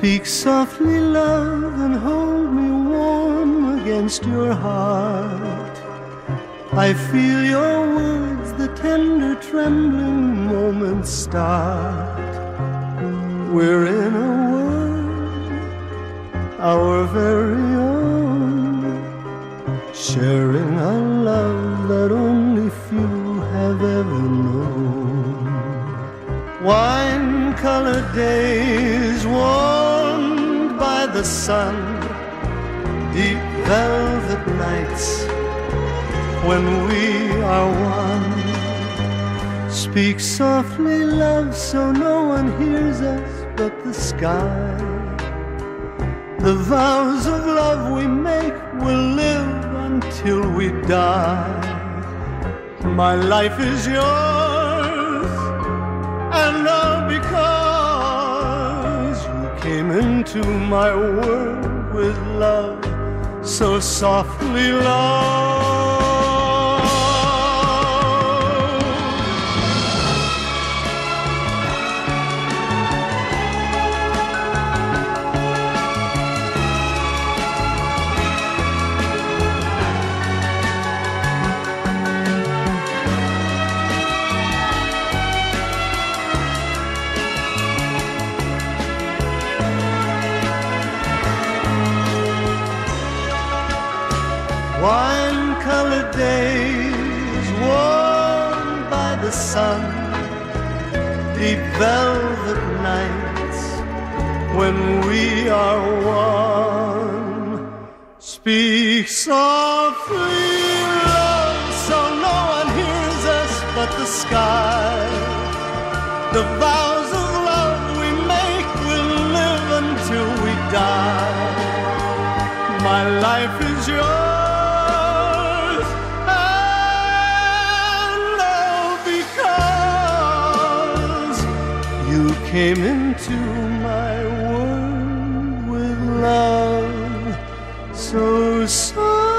Speak softly, love, and hold me warm against your heart. I feel your words, the tender, trembling moments start. We're in a world, our very own, sharing a love that only few have ever known. Wine colored days the sun, deep velvet nights when we are one. Speak softly, love, so no one hears us but the sky. The vows of love we make will live until we die. My life is yours, and all because came into my world with love so softly, love. Wine colored days warmed by the sun, deep velvet nights when we are one. Speak softly, love, so no one hears us but the sky. The vows of love we make will live until we die. My life is yours, came into my world with love so soft.